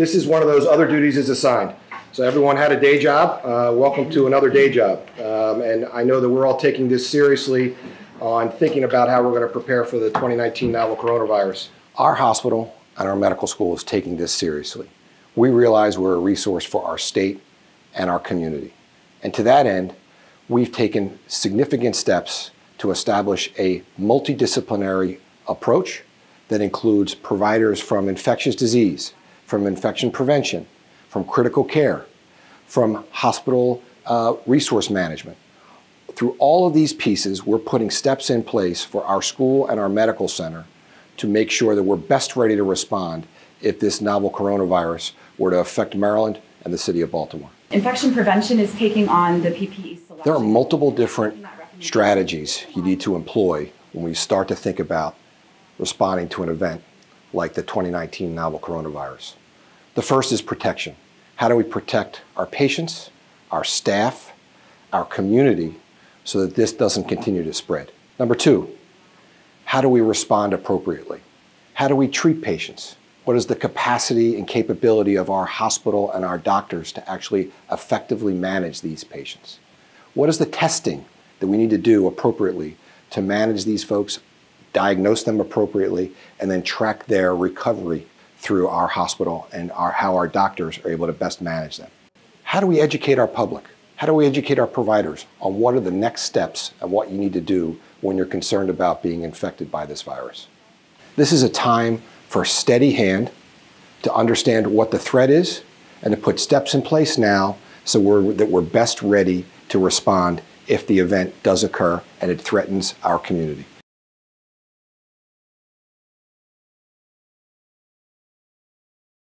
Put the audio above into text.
this is one of those other duties is assigned. So everyone had a day job. Uh, welcome to another day job. Um, and I know that we're all taking this seriously on thinking about how we're going to prepare for the 2019 novel coronavirus. Our hospital and our medical school is taking this seriously. We realize we're a resource for our state and our community. And to that end, we've taken significant steps to establish a multidisciplinary approach that includes providers from infectious disease, from infection prevention, from critical care, from hospital uh, resource management. Through all of these pieces, we're putting steps in place for our school and our medical center to make sure that we're best ready to respond if this novel coronavirus were to affect Maryland and the city of Baltimore. Infection prevention is taking on the PPE selection. There are multiple different strategies you need to employ when we start to think about responding to an event like the 2019 novel coronavirus. The first is protection. How do we protect our patients, our staff, our community so that this doesn't continue to spread? Number two, how do we respond appropriately? How do we treat patients? What is the capacity and capability of our hospital and our doctors to actually effectively manage these patients? What is the testing that we need to do appropriately to manage these folks, diagnose them appropriately, and then track their recovery through our hospital and our, how our doctors are able to best manage them? How do we educate our public? How do we educate our providers on what are the next steps and what you need to do when you're concerned about being infected by this virus? This is a time for a steady hand to understand what the threat is and to put steps in place now so we're, that we're best ready to respond if the event does occur and it threatens our community.